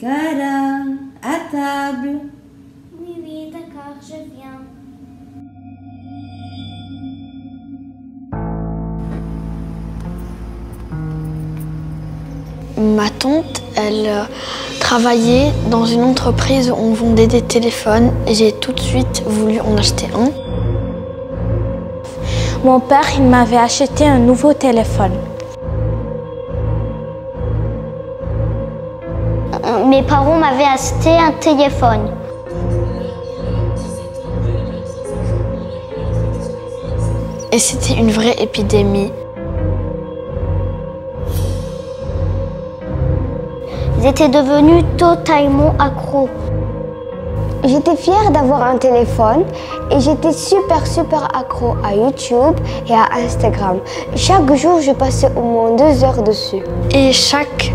Cara, à table. Oui, oui, d'accord, je viens. Ma tante, elle euh, travaillait dans une entreprise où on vendait des téléphones et j'ai tout de suite voulu en acheter un. Mon père, il m'avait acheté un nouveau téléphone. Mes parents m'avaient acheté un téléphone. Et c'était une vraie épidémie. J'étais devenue totalement accro. J'étais fière d'avoir un téléphone et j'étais super super accro à YouTube et à Instagram. Chaque jour, je passais au moins deux heures dessus. Et chaque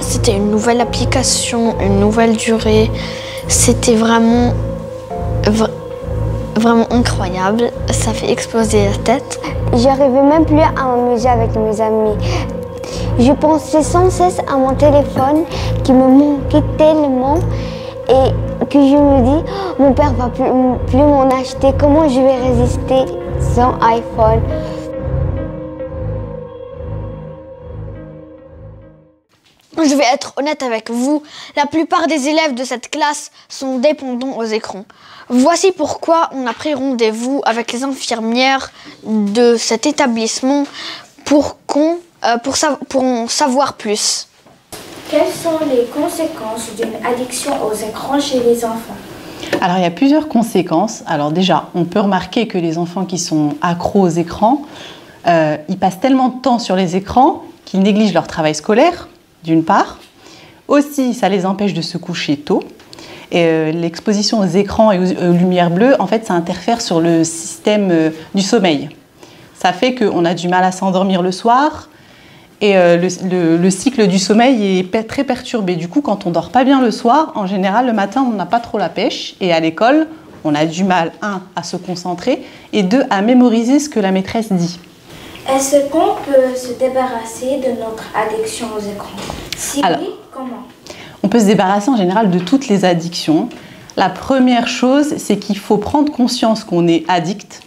c'était une nouvelle application, une nouvelle durée. C'était vraiment, vra- vraiment incroyable. Ça fait exploser la tête. J'arrivais même plus à m'amuser avec mes amis. Je pensais sans cesse à mon téléphone qui me manquait tellement et que je me dis, mon père va plus m'en acheter, comment je vais résister sans iPhone? Je vais être honnête avec vous, la plupart des élèves de cette classe sont dépendants aux écrans. Voici pourquoi on a pris rendez-vous avec les infirmières de cet établissement pour, qu'on, euh, pour, sa- pour en savoir plus. Quelles sont les conséquences d'une addiction aux écrans chez les enfants? Alors il y a plusieurs conséquences. Alors déjà, on peut remarquer que les enfants qui sont accros aux écrans, euh, ils passent tellement de temps sur les écrans qu'ils négligent leur travail scolaire, d'une part. Aussi, ça les empêche de se coucher tôt. Et euh, l'exposition aux écrans et aux, lumières bleues, en fait, ça interfère sur le système euh, du sommeil. Ça fait qu'on a du mal à s'endormir le soir. Et euh, le, le- le cycle du sommeil est très perturbé. Du coup, quand on dort pas bien le soir, en général, le matin, on n'a pas trop la pêche. Et à l'école, on a du mal, un, à se concentrer, et deux, à mémoriser ce que la maîtresse dit. Est-ce qu'on peut se débarrasser de notre addiction aux écrans? Si Alors. oui, comment? On peut se débarrasser en général de toutes les addictions. La première chose, c'est qu'il faut prendre conscience qu'on est addict.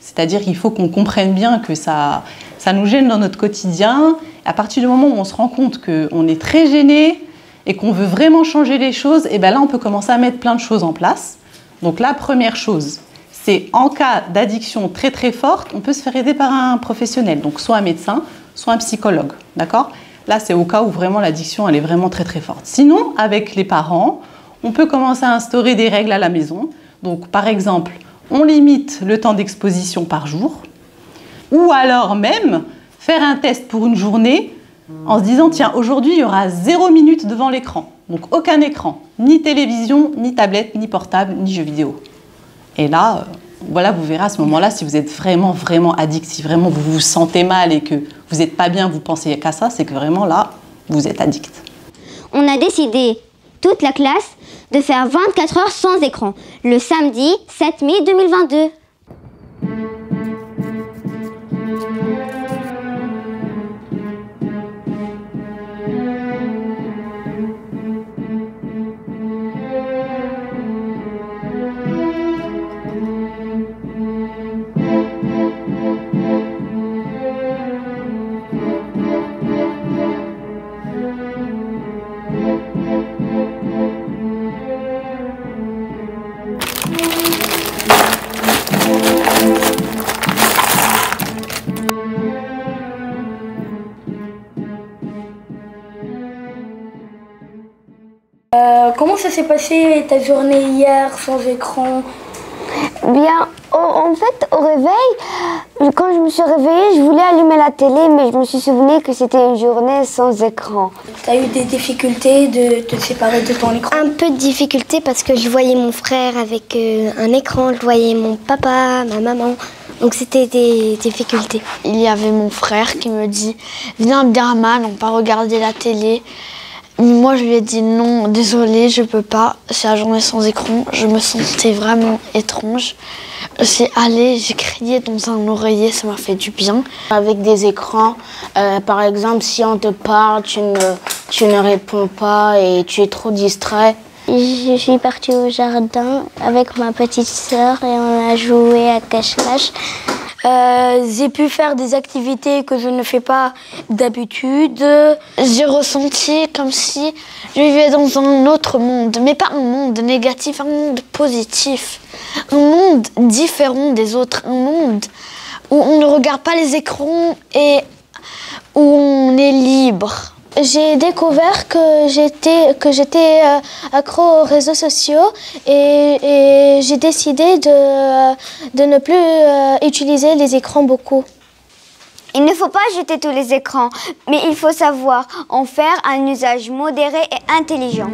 C'est-à-dire qu'il faut qu'on comprenne bien que ça, ça nous gêne dans notre quotidien. À partir du moment où on se rend compte qu'on est très gêné et qu'on veut vraiment changer les choses, et ben là, on peut commencer à mettre plein de choses en place. Donc la première chose, c'est en cas d'addiction très très forte, on peut se faire aider par un professionnel, donc soit un médecin, soit un psychologue, d'accord? Là, c'est au cas où vraiment l'addiction, elle est vraiment très très forte. Sinon, avec les parents, on peut commencer à instaurer des règles à la maison. Donc, par exemple, on limite le temps d'exposition par jour, ou alors même faire un test pour une journée en se disant, tiens, aujourd'hui, il y aura zéro minute devant l'écran. Donc, aucun écran, ni télévision, ni tablette, ni portable, ni jeux vidéo. Et là, voilà, vous verrez à ce moment-là si vous êtes vraiment, vraiment addict, si vraiment vous vous sentez mal et que vous n'êtes pas bien, vous pensez qu'à ça, c'est que vraiment là, vous êtes addict. On a décidé, toute la classe, de faire 24 heures sans écran, le samedi 7 mai 2022. Euh, Comment ça s'est passé ta journée hier sans écran? Bien, en fait, au réveil, quand je me suis réveillée, je voulais allumer la télé, mais je me suis souvenu que c'était une journée sans écran. T'as eu des difficultés de te séparer de ton écran? Un peu de difficulté parce que je voyais mon frère avec euh, un écran, je voyais mon papa, ma maman. Donc c'était des difficultés. Il y avait mon frère qui me dit Viens, Birman, on va regarder la télé. Moi, je lui ai dit non, désolé, je peux pas. C'est la journée sans écran. Je me sentais vraiment étrange. J'ai allé, j'ai crié dans un oreiller, ça m'a fait du bien. Avec des écrans, euh, par exemple, si on te parle, tu ne, tu ne réponds pas et tu es trop distrait. Je suis partie au jardin avec ma petite sœur et on a joué à cache-cache. Euh, j'ai pu faire des activités que je ne fais pas d'habitude. J'ai ressenti comme si je vivais dans un autre monde, mais pas un monde négatif, un monde positif. Un monde différent des autres, un monde où on ne regarde pas les écrans et où on est libre. J'ai découvert que j'étais que j'étais euh, accro aux réseaux sociaux et, j'ai décidé de, de ne plus euh, utiliser les écrans beaucoup. Il ne faut pas jeter tous les écrans, mais il faut savoir en faire un usage modéré et intelligent.